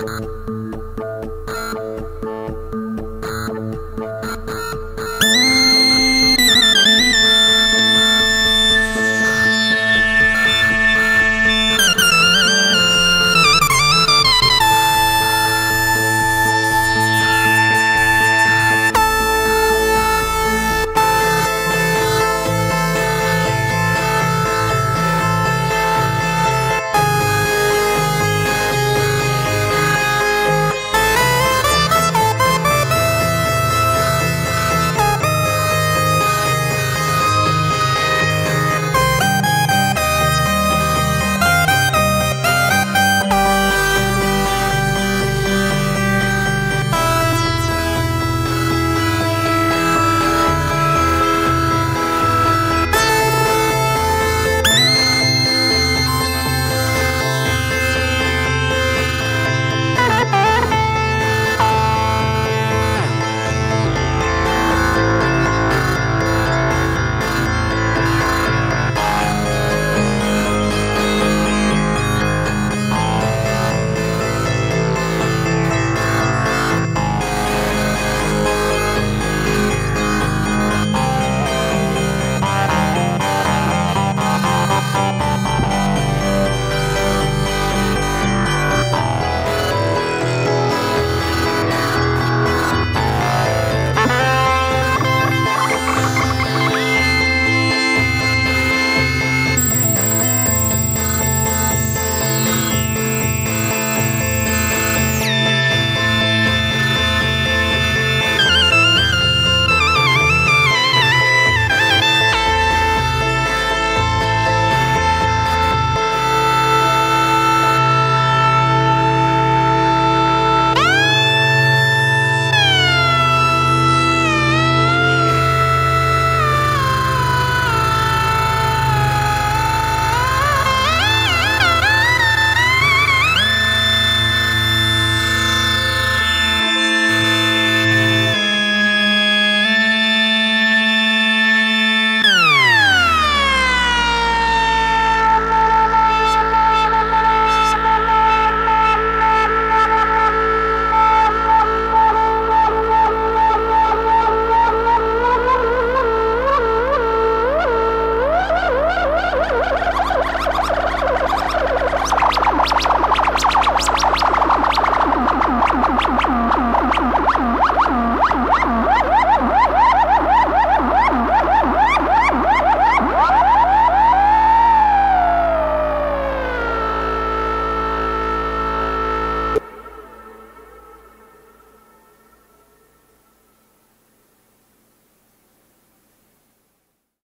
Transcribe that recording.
you